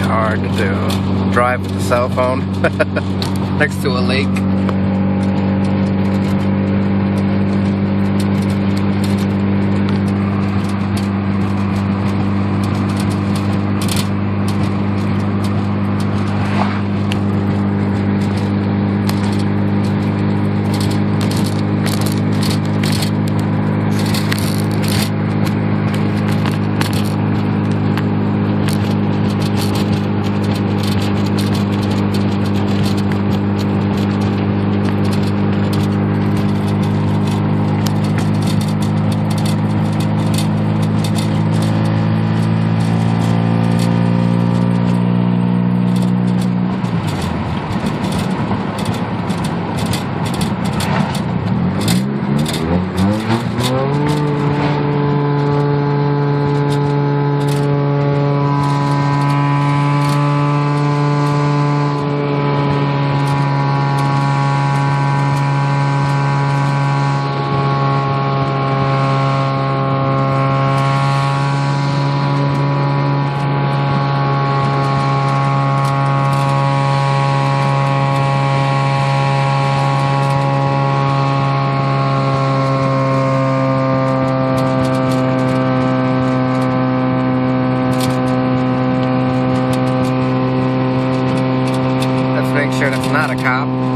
Hard to. Drive with a cell phone next to a lake.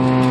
Mm-hmm.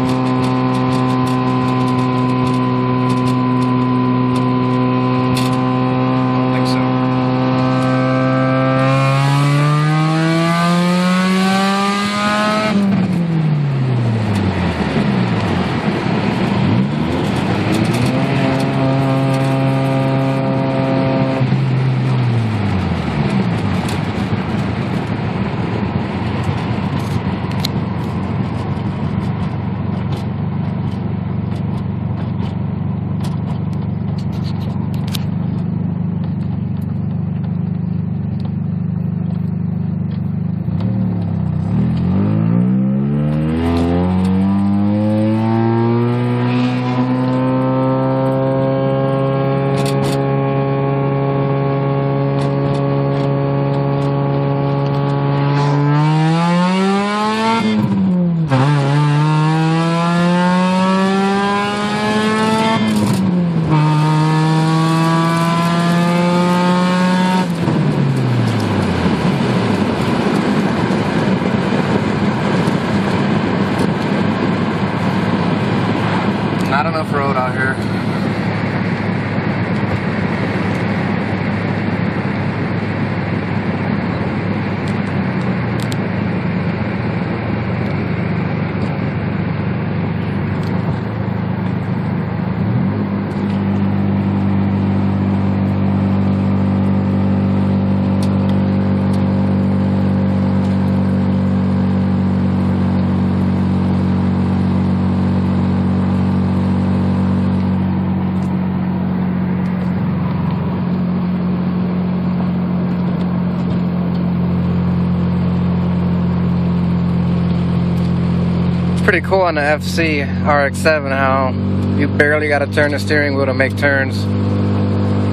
Pretty cool on the FC RX-7 how you barely got to turn the steering wheel to make turns.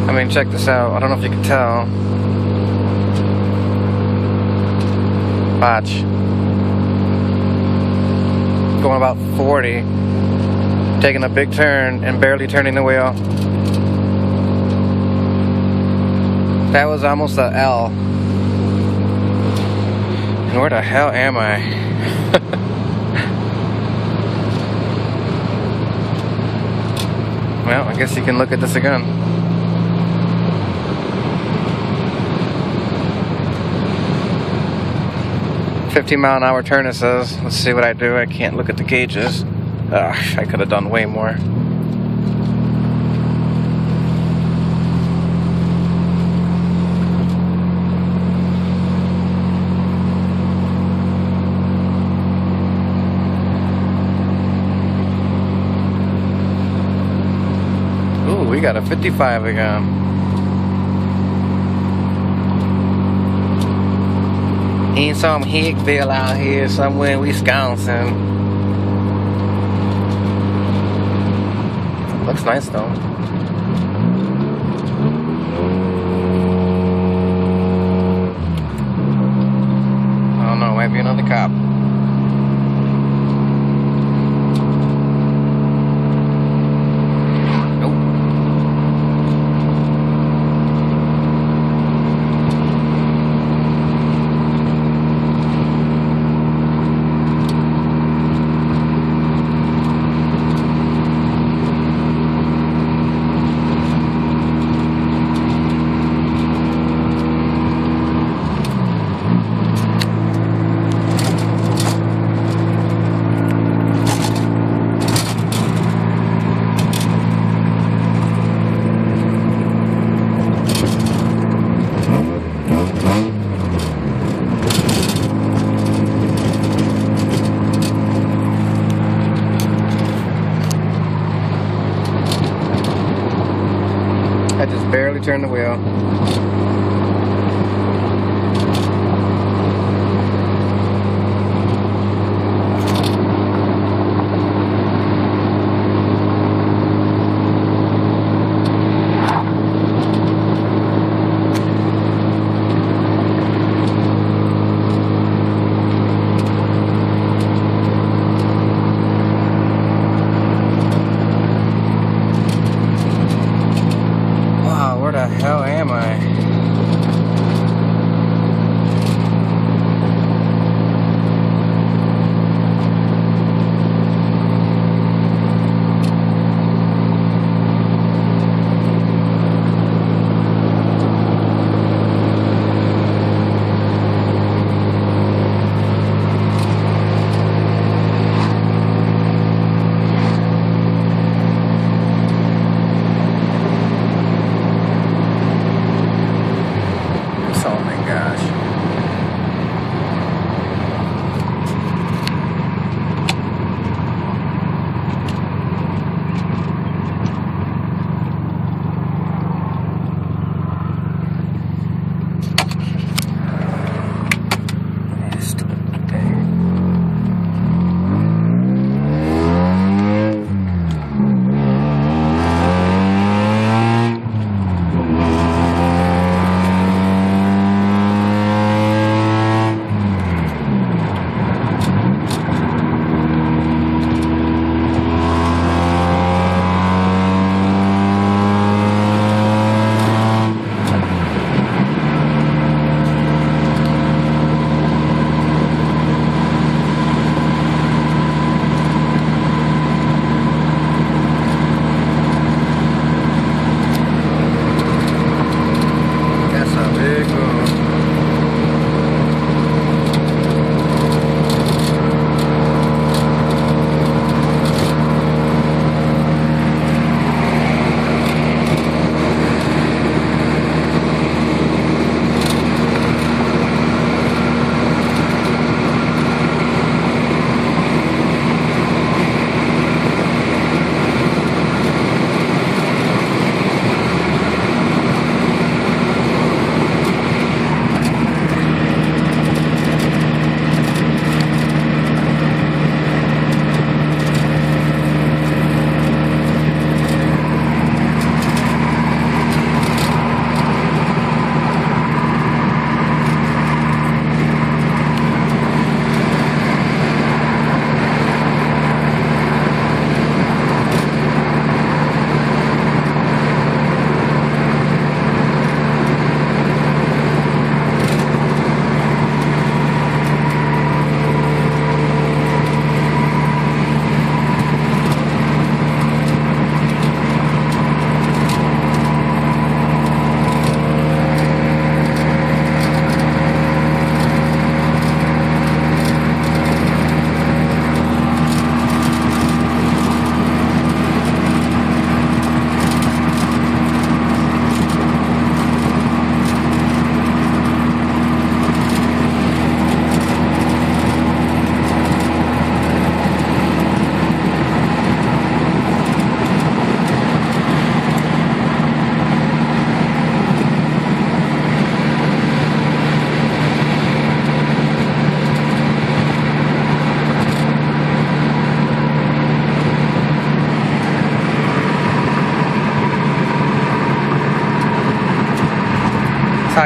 I mean, check this out. I don't know if you can tell. Watch. Going about 40. Taking a big turn and barely turning the wheel. That was almost a L. And where the hell am I? Well, I guess you can look at this again. Fifty mile an hour turn it says. Let's see what I do. I can't look at the gauges. Ugh, I could have done way more. we got a 55 again. In some Hickville out here, somewhere in Wisconsin. Looks nice though. might be another cop. turn the wheel.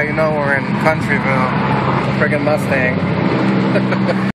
you know we're in Countryville. Friggin' Mustang.